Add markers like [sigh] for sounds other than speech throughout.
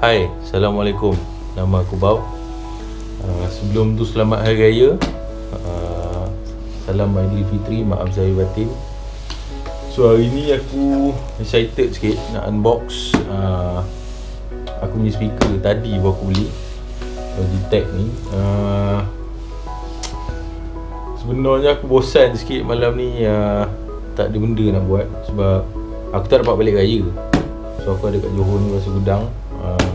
Hai, Assalamualaikum. Nama aku Bau. Uh, Sebelum tu selamat Hari Raya. Uh, Salam Aidilfitri, maaf saya batin. So hari ni aku excited sikit nak unbox uh, Aku punya speaker tadi baru aku beli. Logitech ni. Uh, Sebenarnya aku bosan sikit malam ni. Uh, Tak ada benda nak buat Sebab aku tak dapat balik raya. So aku ada kat Johor ni rasa gudang. Uh,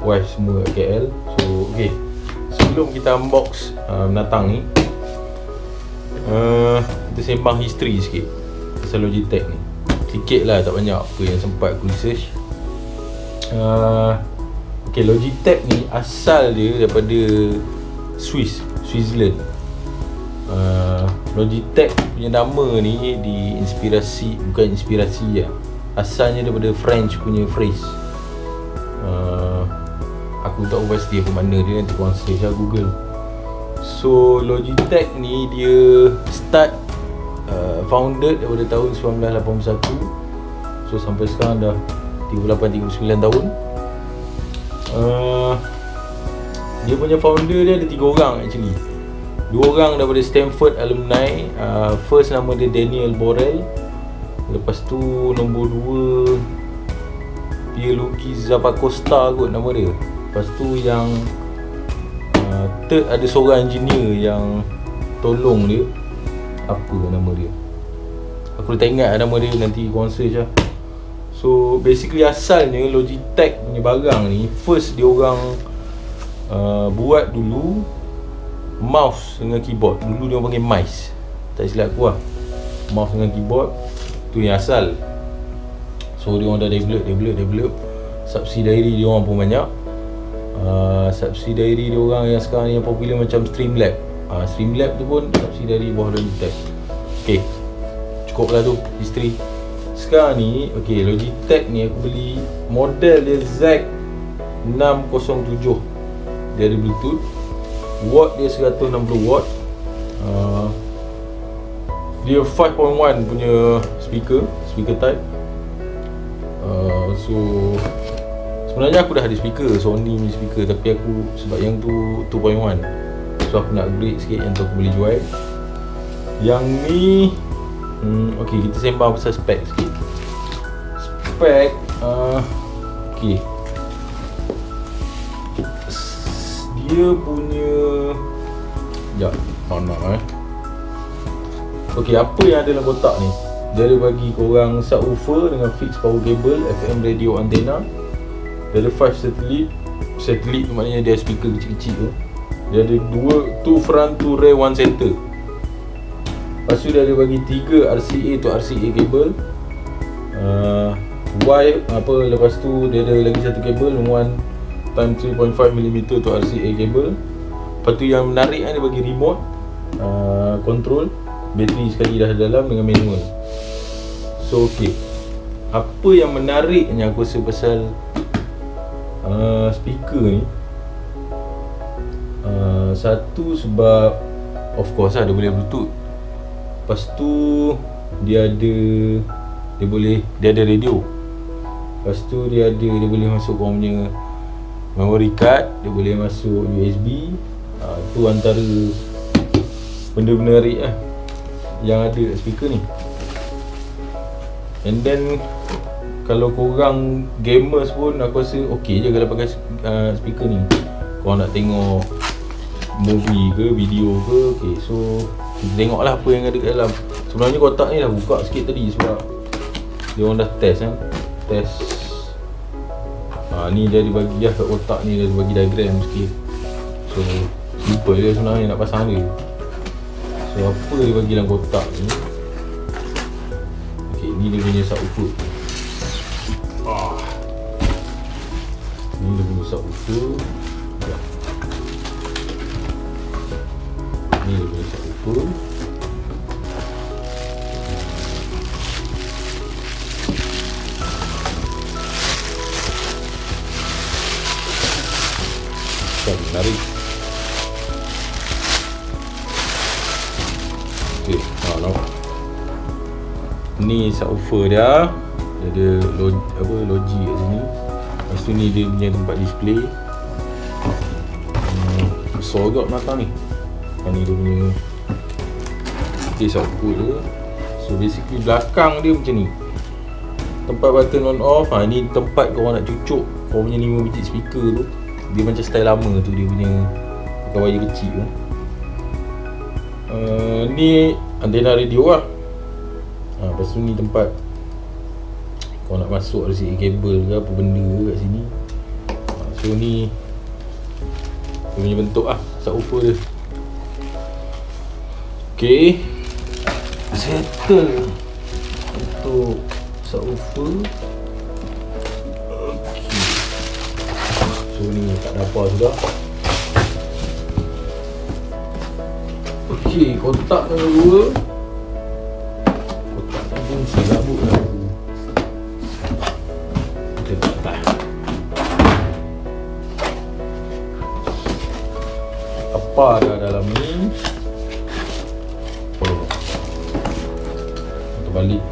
Wife semua kat KL So okay. Sebelum kita unbox uh, Menatang ni uh, Kita sembang history sikit. Pasal Logitech ni. Sikit lah tak banyak apa yang sempat aku research. Uh, Okay Logitech ni asal dia daripada Swiss Switzerland. Uh, Logitech punya nama ni diinspirasi bukan inspirasi lah asalnya daripada French punya phrase. Uh, aku tak pasti apa mana dia nanti korang search lah google. So Logitech ni dia start uh, founded daripada tahun 1981 so sampai sekarang dah 38-39 tahun. Uh, dia punya founder dia ada tiga orang actually. Dua orang daripada Stanford alumni. Uh, First nama dia Daniel Borel Lepas tu nombor dua Pierluigi Zappacosta kot nama dia Lepas tu yang uh, Third ada seorang engineer yang Tolong dia. Apa nama dia? Aku tak ingat nama dia nanti korang search lah. So basically asalnya Logitech punya barang ni First dia orang uh, Buat dulu mouse dengan keyboard. Dulu dia orang panggil mice. Tak silap aku lah. Mouse dengan keyboard tu yang asal. So dia orang dah develop develop develop. Subsidiary dia orang pun banyak uh, subsidiary dia orang yang sekarang ni yang popular macam Streamlab uh, Streamlab tu pun subsidiary bawah Logitech. Ok cukup lah tu history. Sekarang ni ok Logitech ni aku beli model dia Z607 dia ada bluetooth watt dia 160 watt. Uh, dia 5.1 punya speaker speaker type. Uh, so sebenarnya aku dah ada speaker Sony punya speaker tapi aku sebab yang tu 2.1 so aku nak upgrade sikit yang tu aku boleh jual. Yang ni hmm, ok kita sembang pasal spek sikit. Spek uh, ok dia punya Sekejap Mana eh? Ok apa yang ada dalam kotak ni? Dia ada bagi korang subwoofer dengan fixed power cable FM radio antenna. Dia ada 5 satelit Satelit tu maknanya dia speaker kecil-kecil tu. Dia ada 2 2 front 2 rear 1 center. Lepas tu dia ada bagi 3 RCA tu RCA cable uh, Y apa lepas tu dia ada lagi satu cable 1 time 3.5mm tu RCA cable Lepas tu yang menarik kan dia bagi remote uh, Control. Bateri sekali dah dalam dengan manual. So ok Apa yang menariknya aku rasa pasal uh, Speaker ni. Uh, Satu sebab Of course lah dia boleh bluetooth. Lepas tu Dia ada Dia boleh Dia ada radio. Lepas tu dia ada Dia boleh masuk korang punya memory card dia boleh masuk USB ha, tu antara benda-benda menarik lah yang ada speaker ni. And then kalau korang gamers pun aku rasa ok je kalau pakai uh, speaker ni. Korang nak tengok movie ke video ke ok so kita tengok lah apa yang ada kat dalam. Sebenarnya kotak ni dah buka sikit tadi sebab dia orang dah test kan test. Ha, ni dia ada bagi dah kat kotak ni dia bagi diagram sikit. So simple je sebenarnya nak pasang dia. So apa dia bagi dalam kotak ni? Ok ni dia punya subwoofer ya. Ni dia punya Okay, ha, nampak Ni subwoofer dia. Dia ada log, apa, logi kat sini Lepas tu ni dia punya tempat display. Besar juga belakang ni. Yang ni dia punya Case output dia So basically belakang dia macam ni. Tempat button on off. Ha, Ni tempat korang nak cucuk. Korang punya 5 biji speaker tu Dia macam style lama tu dia punya Pakai wire kecil tu. Uh, Ni antena radio lah. Ha, Lepas tu ni tempat Kau nak masuk RCA kabel ke apa benda ke kat sini. Ha, So ni Dia punya bentuk lah Subwoofer dia. Okay Settle. Untuk Subwoofer Okay So ni tak ada apa sudah Okay, kotak nombor dua. Kotak tak pun silabut lah Kita letak Apa ada dalam ni? Oh. Kita balik.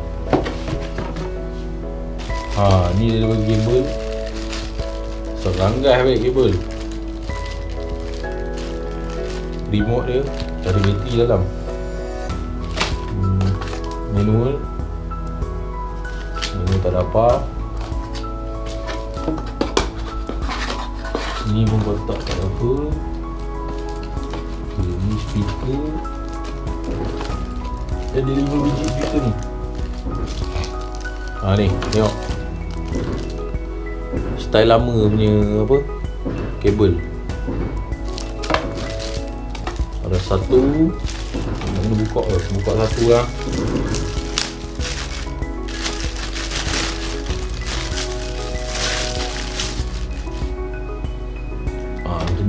Ha, ni dia bagi kabel. Seranggai habis kabel. Remote dia Ada bateri dalam. Hmm, Manual. Manual tak ada apa Ni pun tak apa. Okay, Ni speaker. Ada 5 biji speaker ni. Ha ni tengok. Style lama punya apa? Kabel. Ada satu. Mana buka eh? Buka satu lah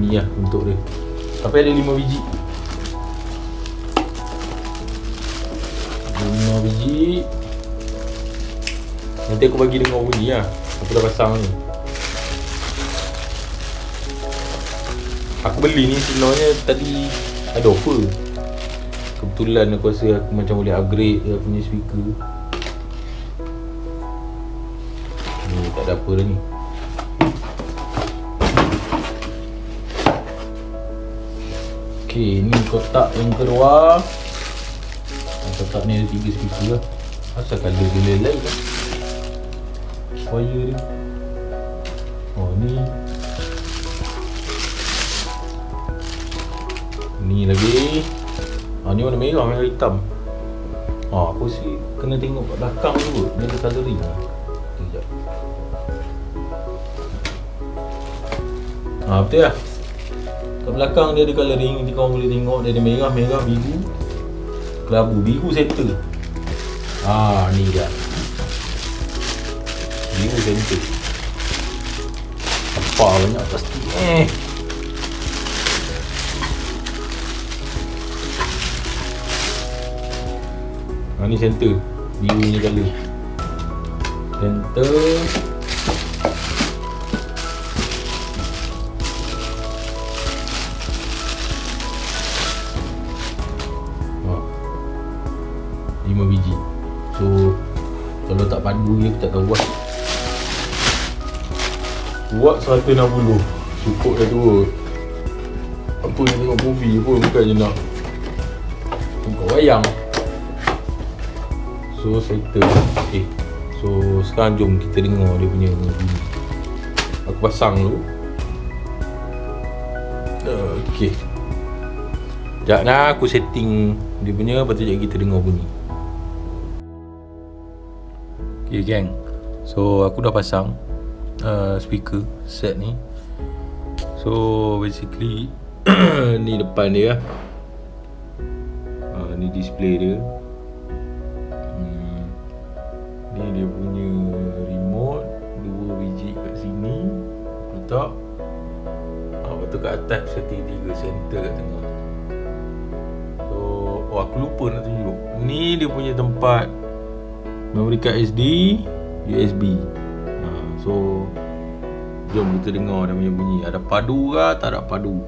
ni lah untuk dia. Tapi ada lima biji. Lima biji. Nanti aku bagi dengar bunyi lah. Aku dah pasang ni. Aku beli ni sebenarnya tadi ada offer. Kebetulan aku rasa aku macam boleh upgrade aku punya speaker. Ni tak ada apa dah ni Okay, ni kotak yang keluar Kotak ni ada tiga speaker lah Asal colour dia lelai kan? Wire dia Oh ni. Ni lagi. Ah, Ni warna merah merah hitam. Ah, Aku sih? Kena tengok kat belakang dulu Ni ada colouring lah Sekejap. Ah, Betul lah Kat belakang dia ada colouring Nanti korang boleh tengok Dia ada merah, merah, biru. Kelabu, biru settle. Ah, ni dia. Biru settle. Apa banyak pasti Eh? Ha ni center Biru ni colour. Center Kalau tak padu ni aku tak tahu lah Buat 160 Cukup dah dua Apa yang tengok movie pun Bukannya nak. Tengok wayang. So settle Okay So sekarang jom kita dengar dia punya bunyi Aku pasang dulu. Okay Sekejap nak aku setting dia punya. Lepas tu kita dengar bunyi Okay gang So aku dah pasang uh, Speaker set ni. So basically [clears throat] Ni depan dia uh, Ni display dia. Hmm. Ni dia punya remote Dua biji kat sini. Letak. Ah, Lepas tu kat atas setting 3 center kat tengah. So Oh aku lupa nak tunjuk. Ni dia punya tempat Memory card SD USB ha, So Jom kita dengar dia punya bunyi. Ada padu ke tak ada padu